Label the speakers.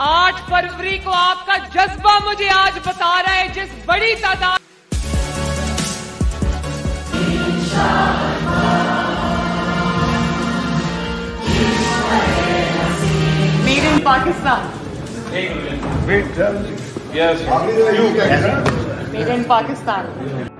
Speaker 1: आठ फरवरी को आपका जज्बा मुझे आज बता रहा है जिस बड़ी तादाद made in Pakistan made in Pakistan